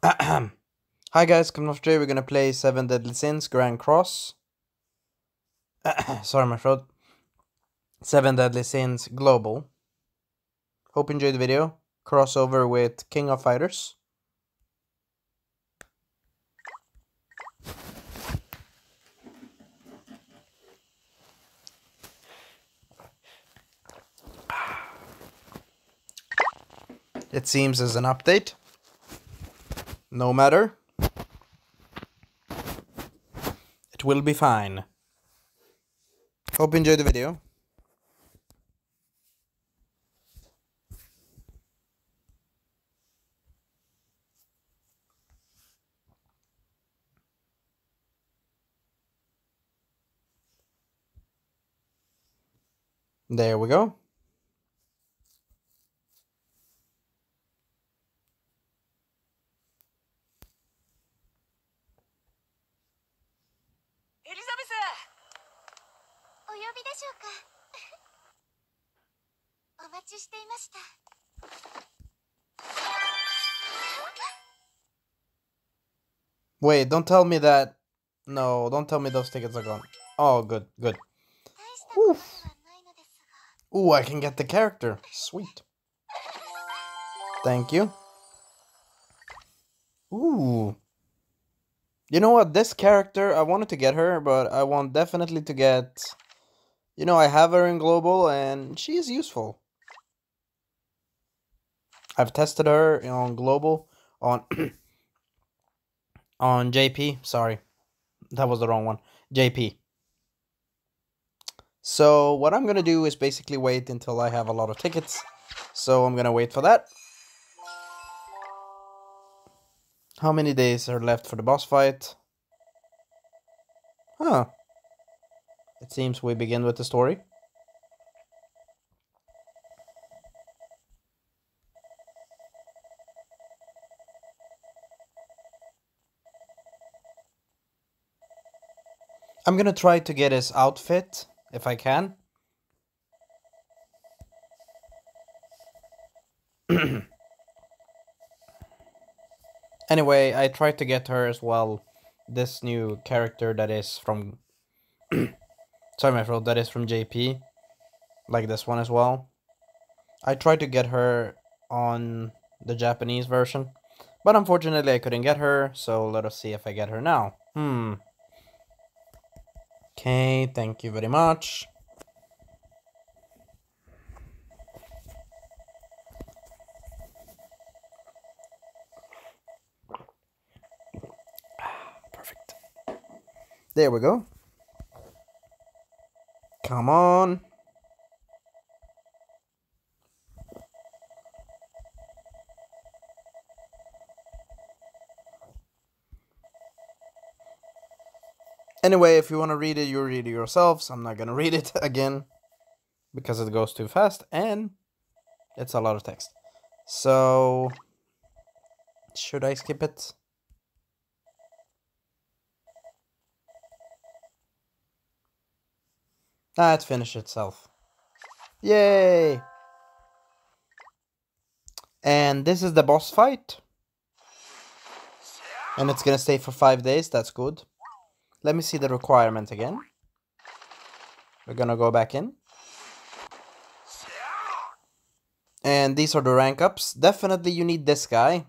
Hi guys, coming off today we're gonna play Seven Deadly Sins Grand Cross. Sorry my throat. Seven Deadly Sins Global. Hope you enjoyed the video. Crossover with King of Fighters. It seems as an update. No matter. It will be fine. Hope you enjoyed the video. There we go. Wait, don't tell me that. No, don't tell me those tickets are gone. Oh, good, good. Oof. Ooh, I can get the character. Sweet. Thank you. Ooh. You know what? This character, I wanted to get her, but I want definitely to get... You know, I have her in Global, and she is useful. I've tested her on Global, on... on JP. Sorry, that was the wrong one. JP. So what I'm gonna do is basically wait until I have a lot of tickets. So I'm gonna wait for that. How many days are left for the boss fight? Huh. It seems we begin with the story. I'm gonna try to get his outfit, if I can. anyway, I tried to get her as well. This new character that is from... Sorry, my throat, that is from JP. Like this one as well. I tried to get her on the Japanese version. But unfortunately I couldn't get her, so let us see if I get her now. Hmm. Okay, thank you very much. Perfect. There we go. Come on. Anyway, if you want to read it, you read it yourselves. I'm not going to read it again because it goes too fast and it's a lot of text. So, should I skip it? Ah, it finished itself. Yay! And this is the boss fight. And it's gonna stay for five days, that's good. Let me see the requirement again. We're gonna go back in. And these are the rank ups. Definitely you need this guy.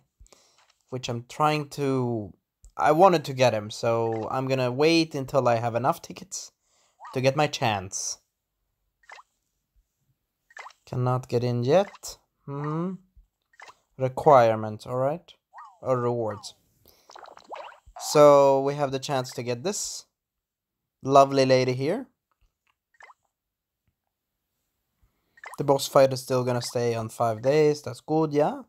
Which I'm trying to... I wanted to get him, so I'm gonna wait until I have enough tickets to get my chance. Cannot get in yet. Hmm. Requirements, alright? Or rewards. So we have the chance to get this lovely lady here. The boss fight is still gonna stay on five days. That's good, yeah.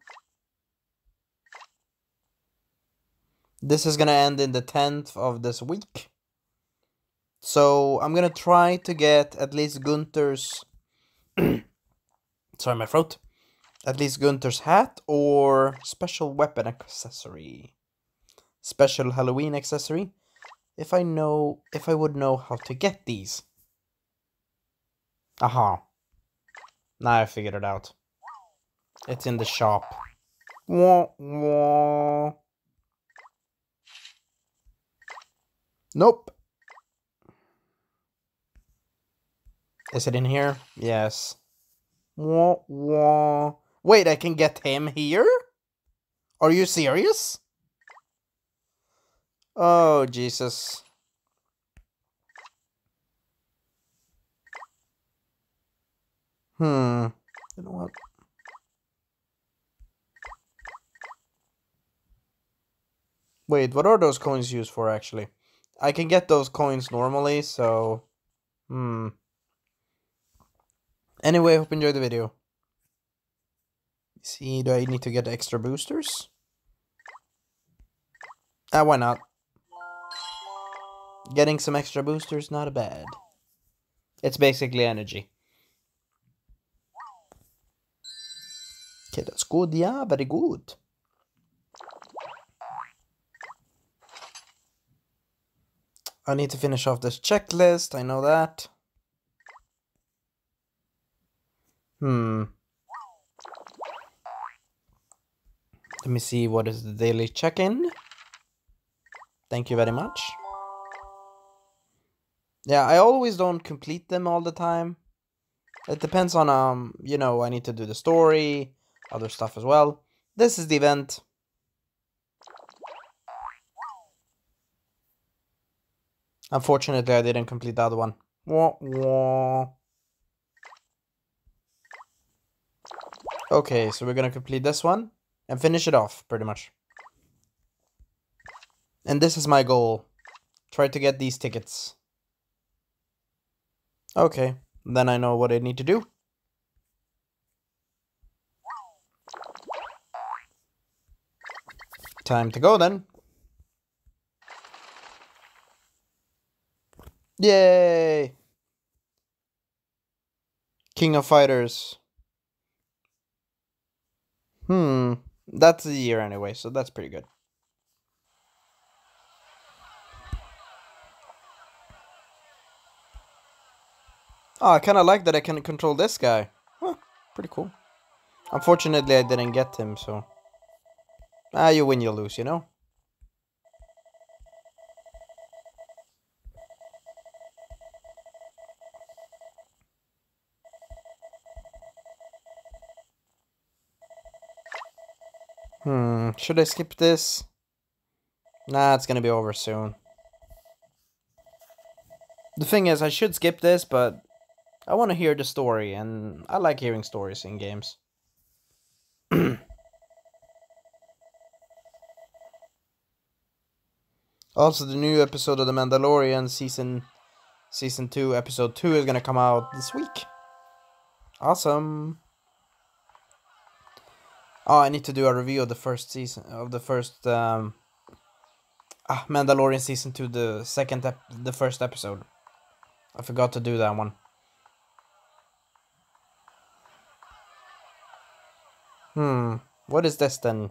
This is gonna end in the 10th of this week. So I'm gonna try to get at least Gunter's. sorry, my throat. At least Gunter's hat or special weapon accessory. Special Halloween accessory. If I know, if I would know how to get these. Aha. Uh -huh. Now I figured it out. It's in the shop. Wah, wah. Nope. Is it in here? Yes. Wah, wah. Wait, I can get him here? Are you serious? Oh, Jesus. Hmm. You know what? Wait, what are those coins used for, actually? I can get those coins normally, so... Hmm. Anyway, hope you enjoyed the video. See, do I need to get extra boosters? Ah, why not? Getting some extra boosters, not a bad. It's basically energy. Okay, that's good. Yeah, very good. I need to finish off this checklist. I know that. Hmm. Let me see what is the daily check-in. Thank you very much. Yeah, I always don't complete them all the time. It depends on, um, you know, I need to do the story, other stuff as well. This is the event. Unfortunately, I didn't complete the other one. Wah, wah. Okay, so we're gonna complete this one and finish it off, pretty much. And this is my goal. Try to get these tickets. Okay, then I know what I need to do. Time to go then. Yay! King of Fighters. Hmm. That's a year anyway, so that's pretty good. Oh, I kind of like that I can control this guy. Huh, pretty cool. Unfortunately, I didn't get him, so... Ah, you win, you lose, you know? Hmm, should I skip this? Nah, it's gonna be over soon. The thing is, I should skip this, but I want to hear the story, and I like hearing stories in games. also, the new episode of The Mandalorian season season 2 episode 2 is going to come out this week. Awesome. Oh, I need to do a review of the first season of the first um ah, Mandalorian season 2 the second ep the first episode. I forgot to do that one. Hmm, what is this then?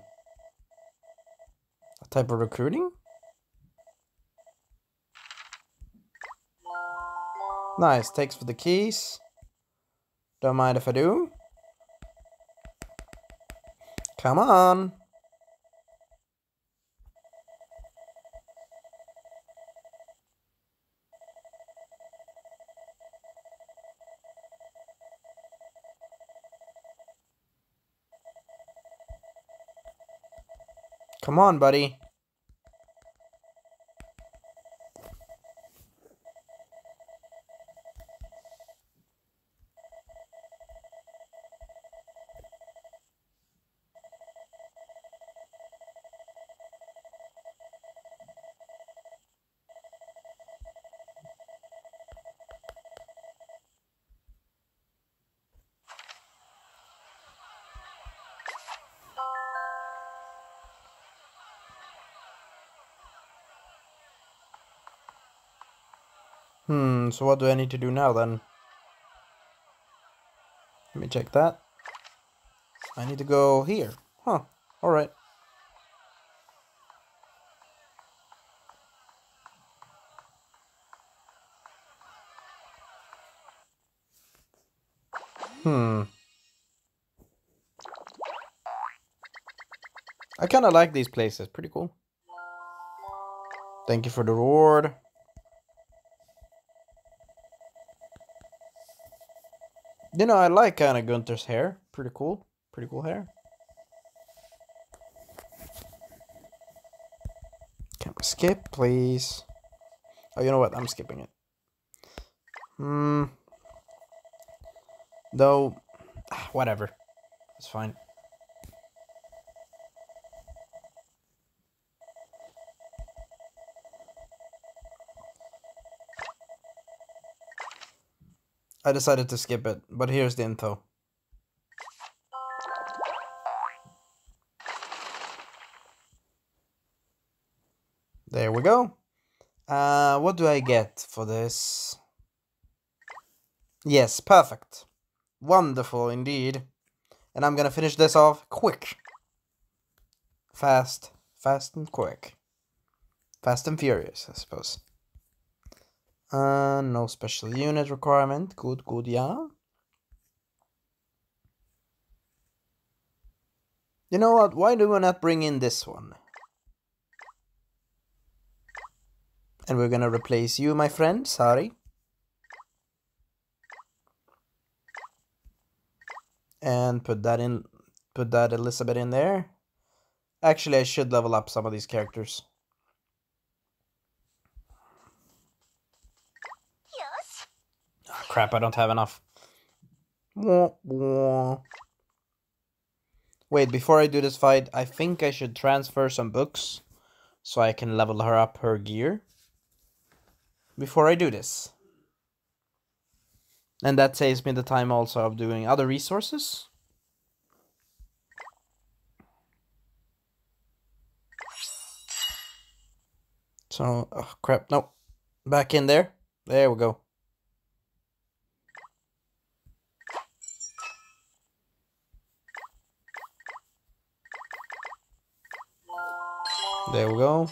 A type of recruiting? Nice, takes for the keys. Don't mind if I do. Come on. Come on, buddy. Hmm, so what do I need to do now then? Let me check that. I need to go here. Huh, alright. Hmm. I kind of like these places. Pretty cool. Thank you for the reward. You know, I like kind of Gunther's hair. Pretty cool. Pretty cool hair. Can we skip, please? Oh, you know what? I'm skipping it. Hmm. Though, whatever. It's fine. I decided to skip it, but here's the info. There we go. Uh, what do I get for this? Yes, perfect. Wonderful indeed. And I'm gonna finish this off quick. Fast, fast and quick. Fast and furious, I suppose. Uh, no special unit requirement. Good, good, yeah. You know what? Why do we not bring in this one? And we're gonna replace you, my friend. Sorry. And put that in, put that Elizabeth in there. Actually, I should level up some of these characters. Crap, I don't have enough. Wait, before I do this fight, I think I should transfer some books so I can level her up her gear before I do this. And that saves me the time also of doing other resources. So, oh crap, no. Back in there. There we go. There we go.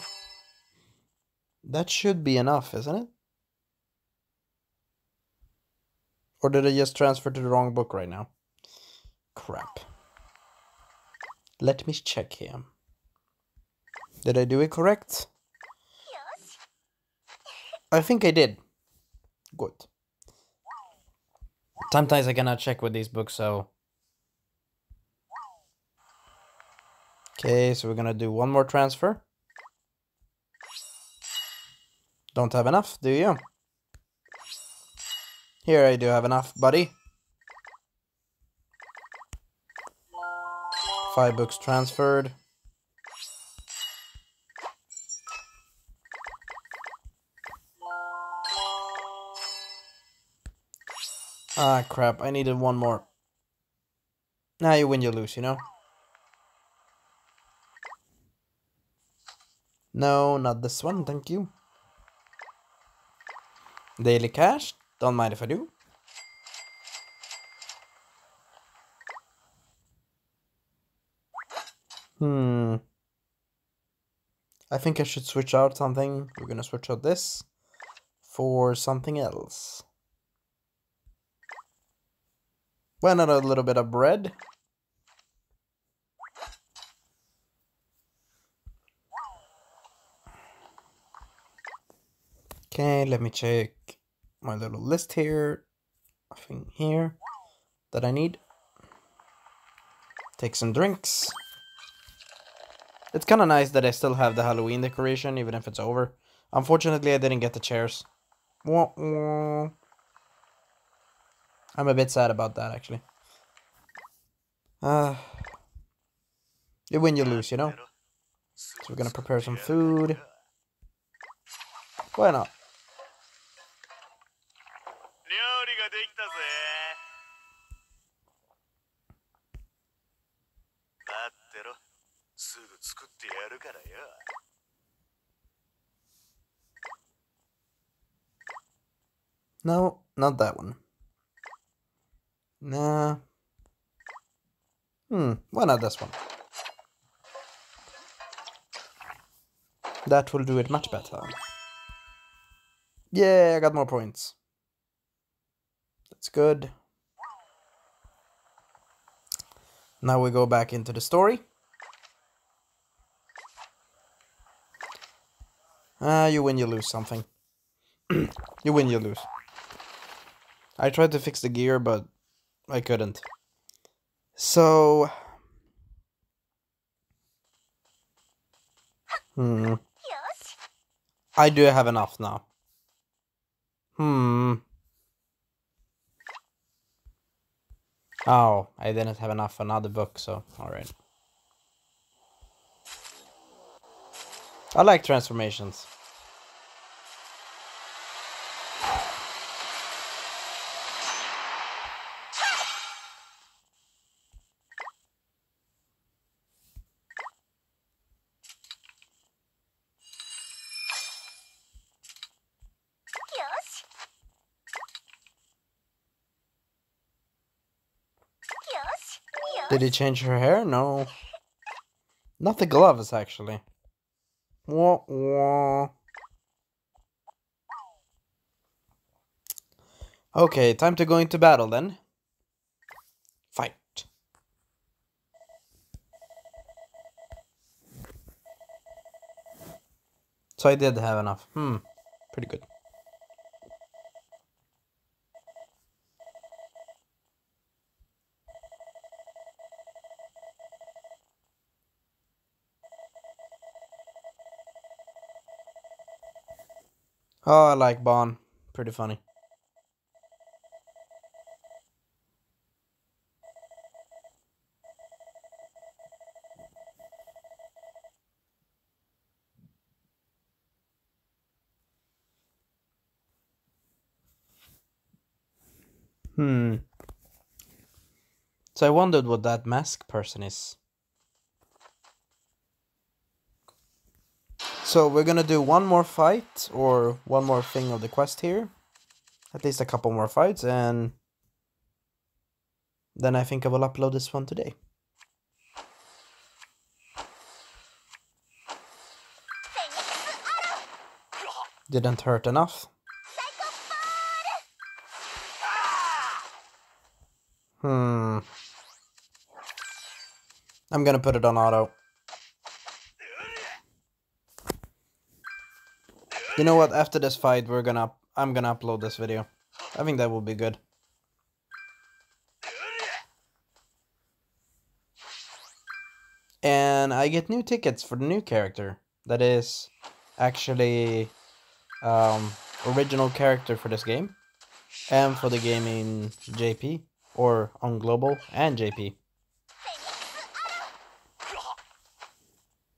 That should be enough, isn't it? Or did I just transfer to the wrong book right now? Crap. Let me check here. Did I do it correct? I think I did. Good. Sometimes I cannot check with these books, so... Okay, so we're gonna do one more transfer. Don't have enough, do you? Here I do have enough, buddy. Five books transferred. Ah, crap. I needed one more. Now you win, you lose, you know? No, not this one, thank you. Daily cash. Don't mind if I do. Hmm. I think I should switch out something. We're gonna switch out this for something else. Why not a little bit of bread? Okay, let me check my little list here, thing here that I need. Take some drinks. It's kind of nice that I still have the Halloween decoration, even if it's over. Unfortunately, I didn't get the chairs. I'm a bit sad about that, actually. Uh, you win, you lose, you know? So we're gonna prepare some food. Why not? No, not that one. Nah. Hmm, why not this one? That will do it much better. Yeah, I got more points. That's good. Now we go back into the story. Ah, uh, you win, you lose something. you win, you lose. I tried to fix the gear, but I couldn't. So. Hmm. I do have enough now. Hmm. Oh, I didn't have enough another book, so alright. I like transformations. Did he change her hair? No. Not the gloves, actually. Wah, wah. Okay, time to go into battle then. Fight. So I did have enough. Hmm, pretty good. Oh, I like Bond. Pretty funny. Hmm. So I wondered what that mask person is. So we're gonna do one more fight or one more thing of the quest here. At least a couple more fights and then I think I will upload this one today. Didn't hurt enough. Hmm. I'm gonna put it on auto. You know what? After this fight, we're gonna I'm gonna upload this video. I think that will be good. And I get new tickets for the new character. That is actually um, original character for this game. And for the game in JP. Or on Global and JP.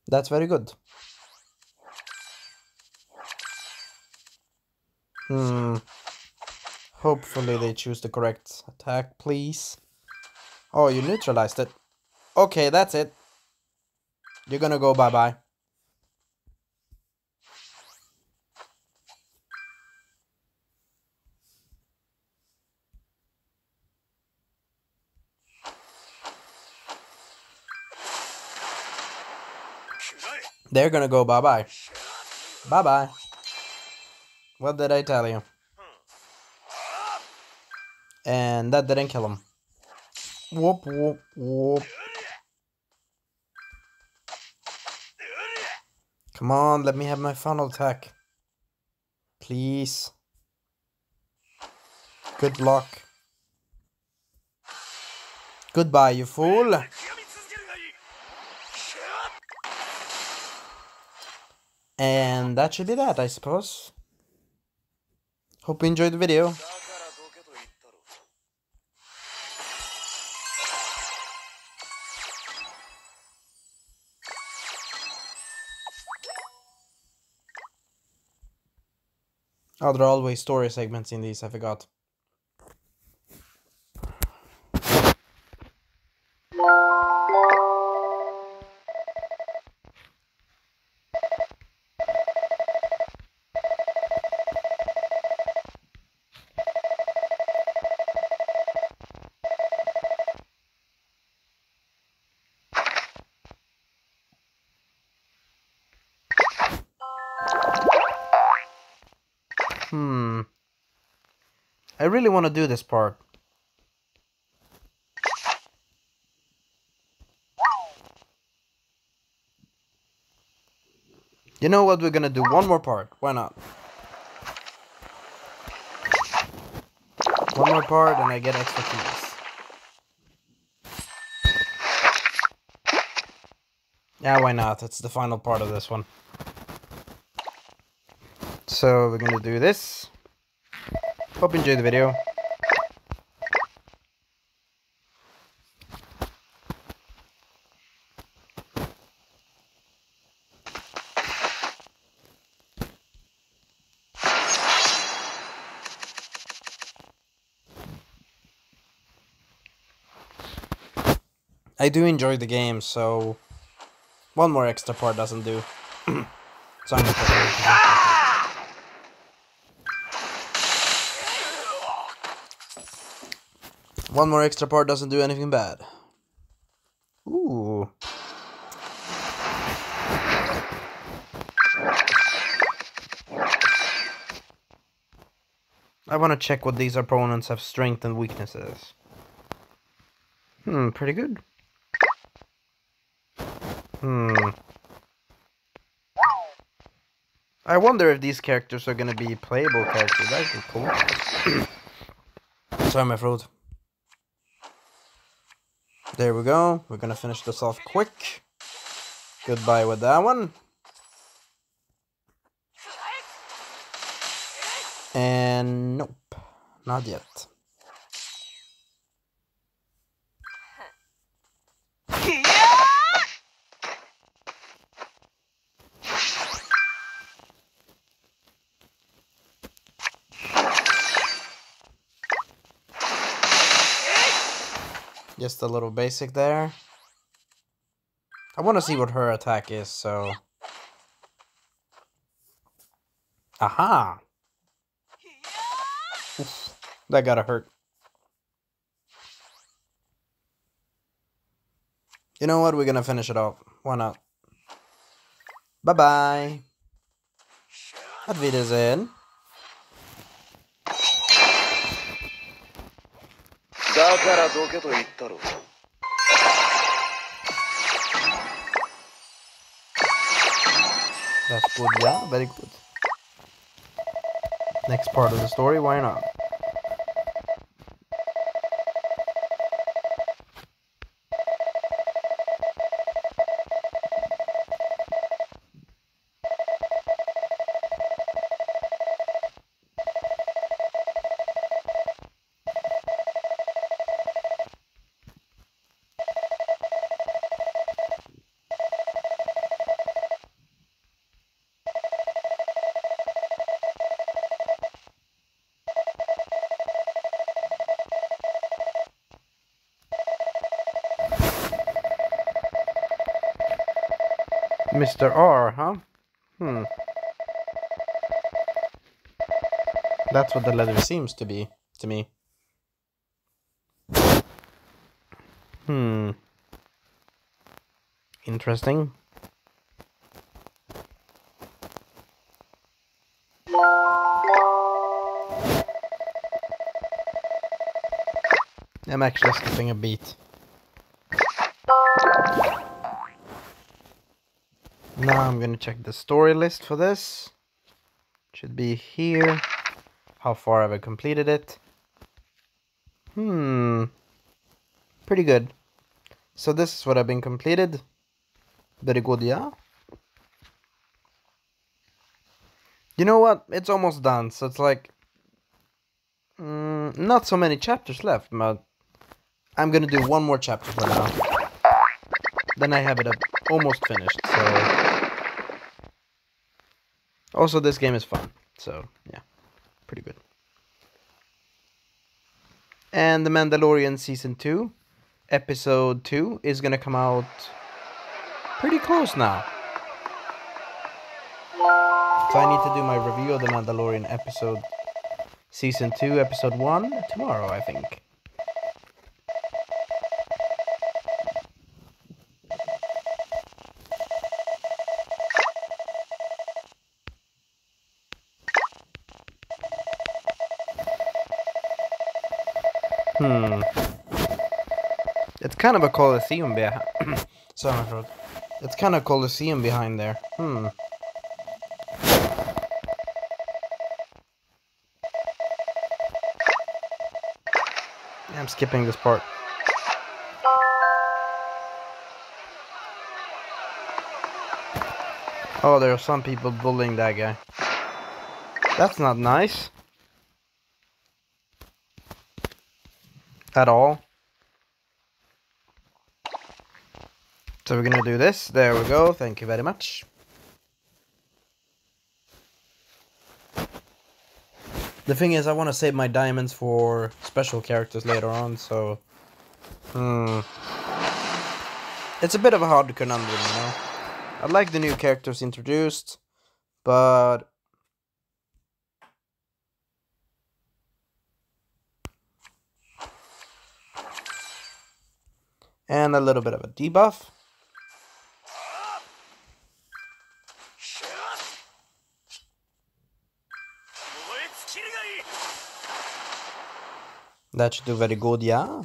That's very good. Hmm. Hopefully they choose the correct attack, please. Oh, you neutralized it. Okay, that's it. You're gonna go bye-bye. They're gonna go bye-bye. Bye-bye. What did I tell you? And that didn't kill him. Whoop, whoop, whoop. Come on, let me have my final attack. Please. Good luck. Goodbye, you fool. And that should be that, I suppose. Hope you enjoyed the video. Oh, there are always story segments in these, I forgot. really want to do this part. You know what, we're gonna do one more part, why not? One more part and I get extra keys. Yeah, why not? It's the final part of this one. So we're gonna do this. Hope you enjoyed the video. I do enjoy the game, so one more extra part doesn't do. so One more extra part doesn't do anything bad. Ooh. I want to check what these opponents have strength and weaknesses. Hmm, pretty good. Hmm. I wonder if these characters are gonna be playable characters. That'd be cool. Sorry, my throat. There we go. We're gonna finish this off quick. Goodbye with that one. And nope, not yet. Just a little basic there. I want to see what her attack is, so... Aha! Oof, that gotta hurt. You know what? We're gonna finish it off. Why not? Bye-bye. Auf Wiedersehen. だからどけと言ったろう That's good, yeah, very good. Next part of the story, why not? Mr. R, huh? Hmm. That's what the letter seems to be, to me. Hmm. Interesting. I'm actually skipping a beat. Now I'm gonna check the story list for this. Should be here. How far have I completed it? Hmm. Pretty good. So this is what I've been completed. Very good, yeah? You know what? It's almost done, so it's like... Mm, not so many chapters left, but... I'm gonna do one more chapter for now. Then I have it almost finished, so... Also, this game is fun, so yeah, pretty good. And The Mandalorian Season 2, Episode 2, is gonna come out pretty close now. So I need to do my review of The Mandalorian episode Season 2, Episode 1 tomorrow, I think. It's kind of a coliseum behind. Sorry, It's kind of coliseum behind there. Hmm. I'm skipping this part. Oh, there are some people bullying that guy. That's not nice. At all. So we're gonna do this. There we go. Thank you very much. The thing is, I want to save my diamonds for special characters later on, so... Hmm. It's a bit of a hard conundrum, you know? I like the new characters introduced, but... And a little bit of a debuff. That should do very good, yeah.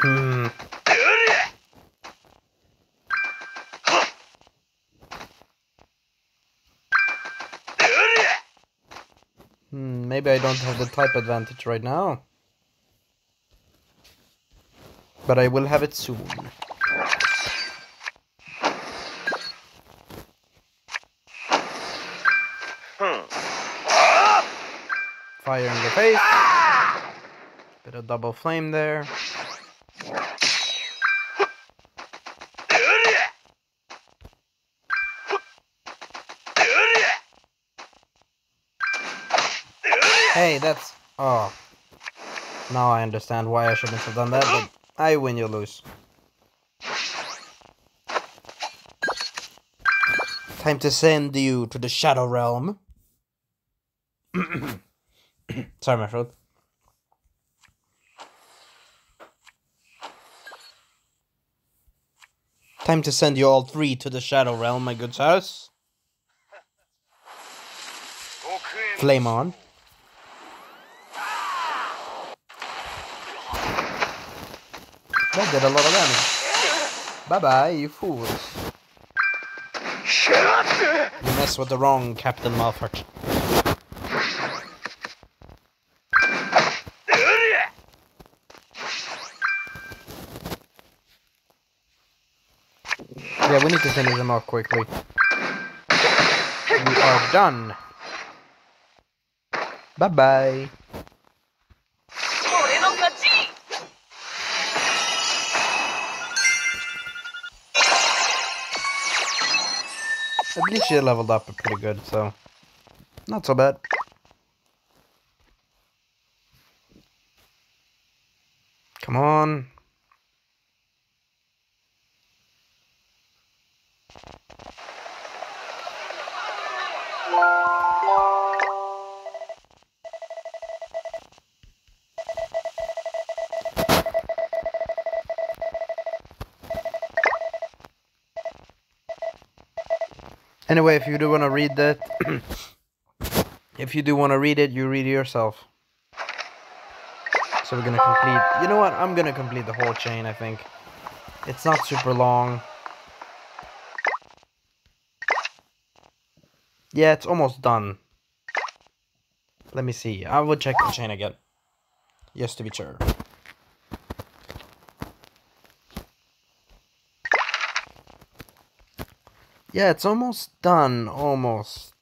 Hmm. Hmm, maybe I don't have the type advantage right now. But I will have it soon. Fire in the face. Ah! Bit of double flame there. Hey, that's... Oh. Now I understand why I shouldn't have done that, but I win, you lose. Time to send you to the Shadow Realm. Sorry, my throat. Time to send you all three to the Shadow Realm, my good sirs. Flame on. That did a lot of damage. Bye bye, you fools. Shut up! You mess with the wrong Captain Malfert. yeah, we need to finish them off quickly. We are done. Bye-bye. At least you leveled up pretty good, so... Not so bad. Come on. Anyway, if you do want to read that, if you do want to read it, you read it yourself. So we're gonna complete. You know what? I'm gonna complete the whole chain. I think it's not super long. Yeah, it's almost done. Let me see. I will check the chain again, Yes, to be sure. Yeah, it's almost done. Almost.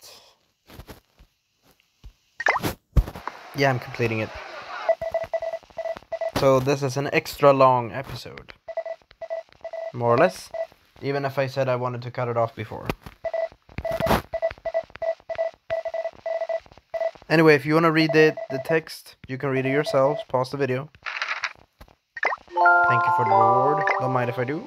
Yeah, I'm completing it. So this is an extra long episode. More or less. Even if I said I wanted to cut it off before. Anyway, if you want to read the, the text, you can read it yourselves. Pause the video. Thank you for the reward. Don't mind if I do.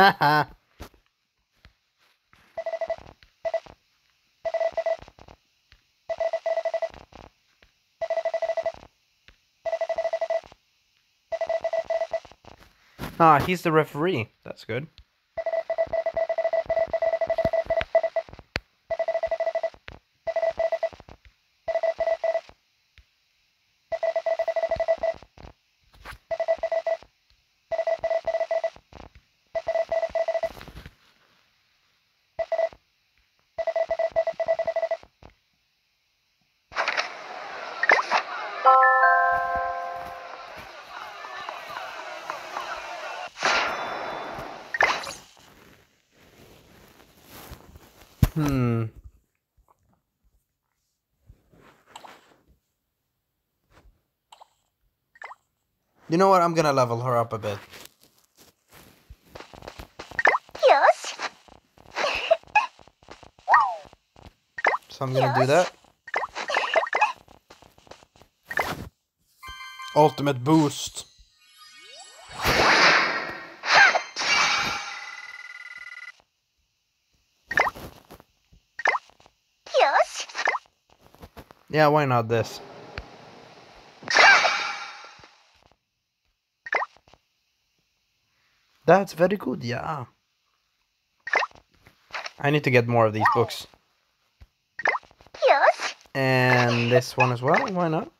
Ah, he's the referee. That's good. Know what? I'm gonna level her up a bit. So I'm gonna do that. Ultimate boost. Yes. Yeah, why not this? That's very good, yeah. I need to get more of these books. Yes. And this one as well, why not?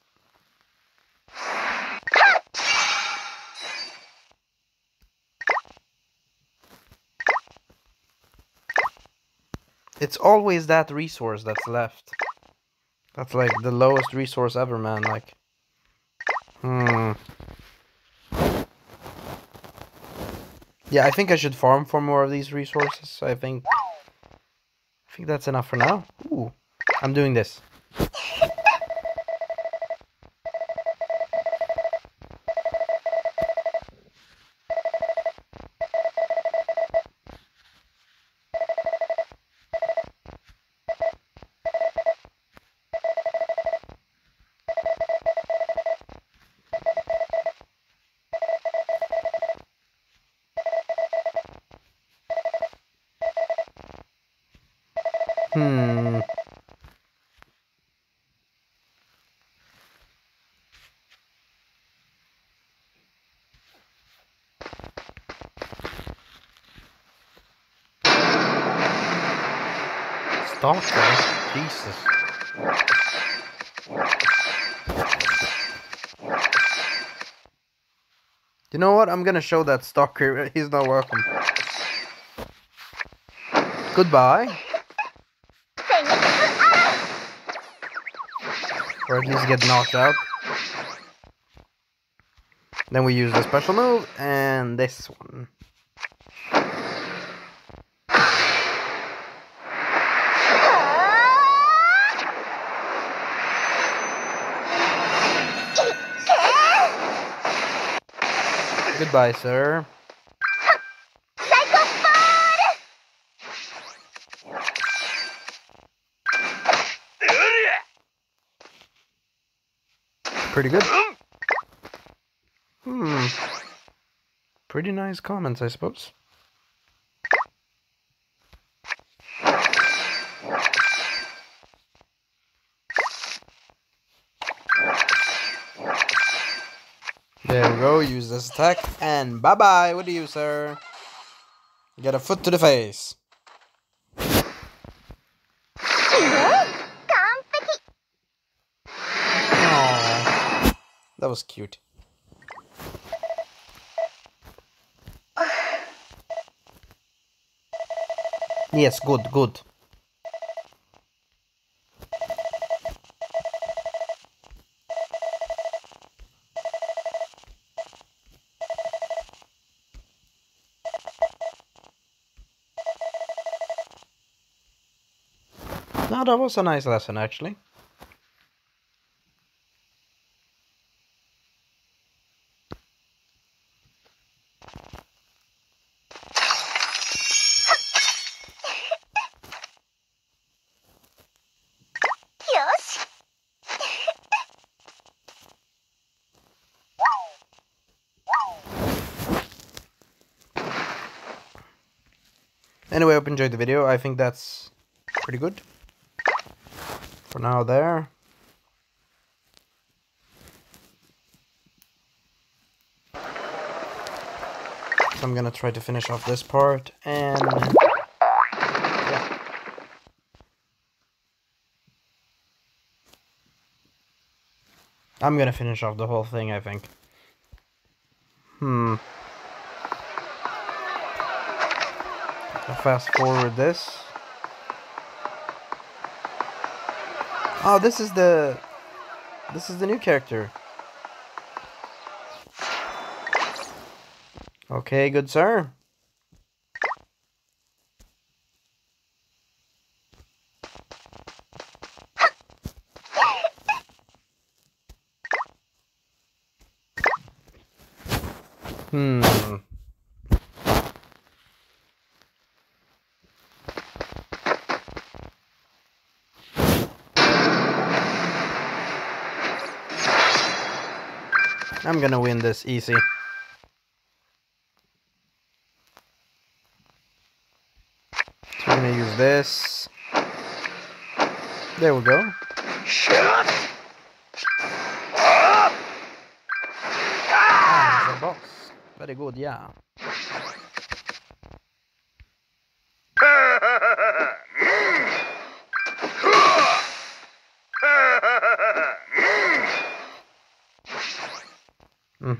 It's always that resource that's left. That's like the lowest resource ever, man. Like, hmm. Yeah, I think I should farm for more of these resources. I think, I think that's enough for now. Ooh, I'm doing this. Stalker? Jesus. You know what? I'm gonna show that stalker. He's not welcome. Goodbye. Or at least get knocked out. Then we use the special move and this one. Goodbye, sir. Pretty good. Hmm. Pretty nice comments, I suppose. There we go, use this attack, and bye bye what do you, sir. Get a foot to the face. Aww. That was cute. Yes, good, good. That was a nice lesson, actually.Anyway, I hope you enjoyed the video. I think that's pretty good. For now there. So I'm gonna try to finish off this part and. I'm gonna finish off the whole thing, I think. Hmm. I'll fast forward this. Oh, this is the this is the new character. Okay, good sir. Hmm. I'm gonna win this easy. So we're gonna use this. There we go. Ah, he's a boss. Very good, yeah.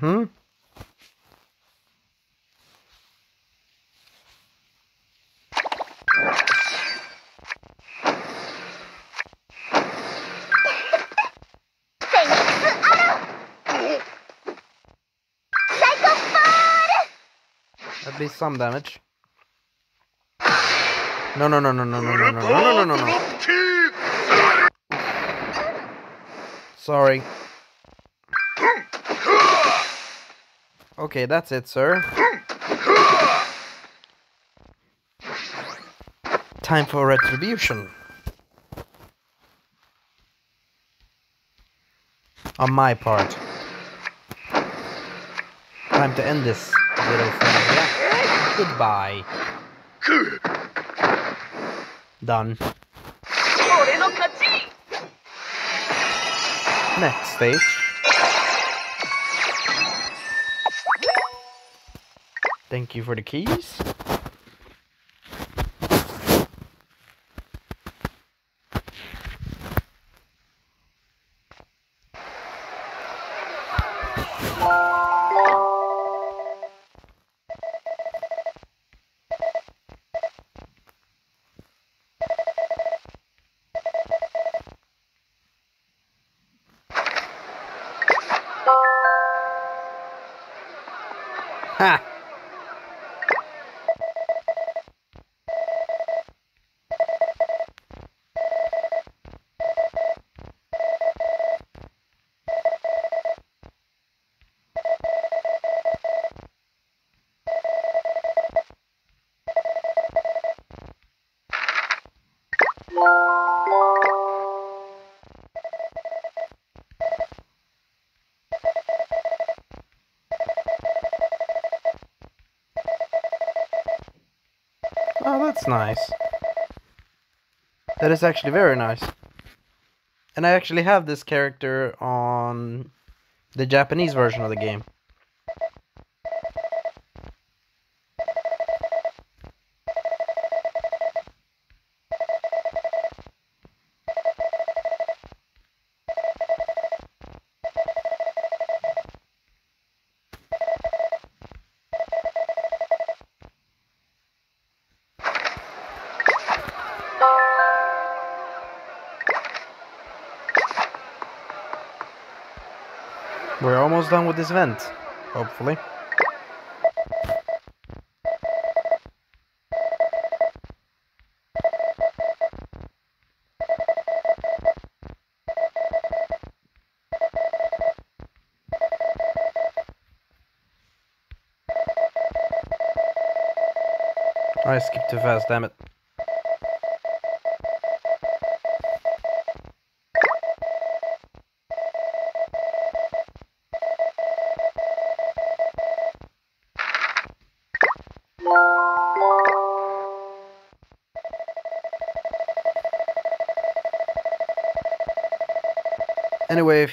Mm-hmm. At least some damage. No, no, no, no, no, no, no, no, no, no, no, no, no. Sorry. Okay, that's it, sir. Time for retribution. On my part. Time to end this little thing. Yeah. Goodbye. Done. Next stage. Thank you for the keys. That's nice. That is actually very nice. And I actually have this character on the Japanese version of the game. We're almost done with this event, hopefully. I skipped too fast, damn it.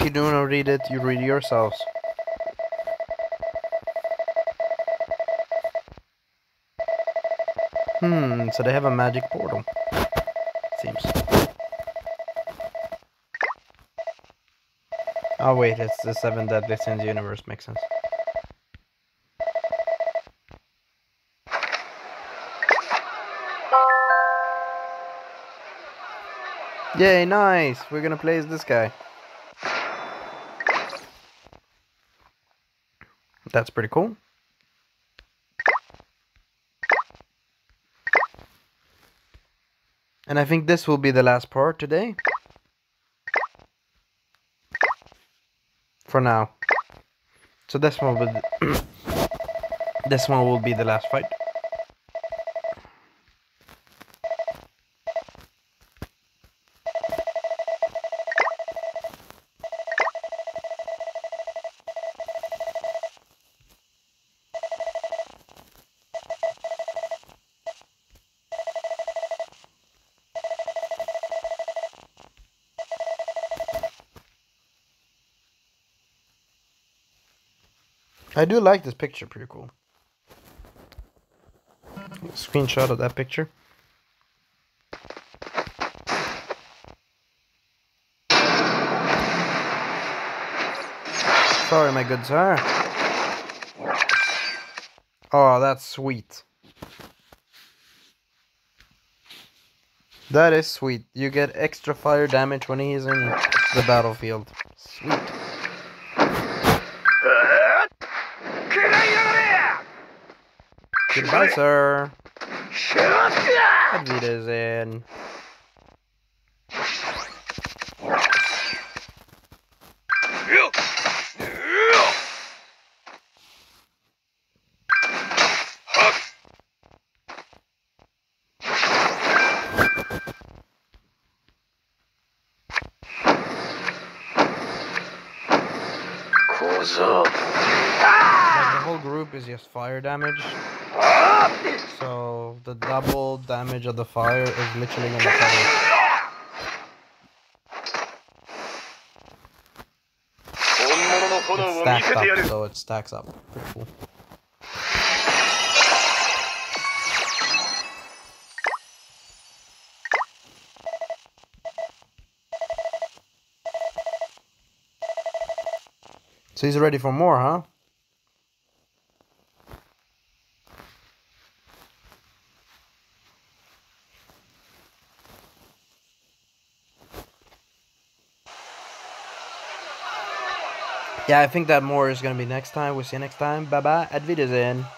You do not read it, you read it yourselves. in, so they have a magic portal. Seems. Oh wait, it's the seven deadly sins universe. Makes sense. Yay, nice! We're gonna play as this guy. That's pretty cool. And I think this will be the last part today. For now. So this one will this one will be the last fight. I do like this picture, pretty cool. Screenshot of that picture. Sorry, my good sir. Oh, that's sweet. That is sweet. You get extra fire damage when he's in the battlefield. Goodbye, sir. しゃー Auf Wiedersehen. Like the whole group is just fire damage. So the double damage of the fire is literally gonna cover. It up, so it stacks up. Pretty cool. So he's ready for more, huh? Yeah, I think that more is gonna be next time. We'll see you next time. Bye bye. At.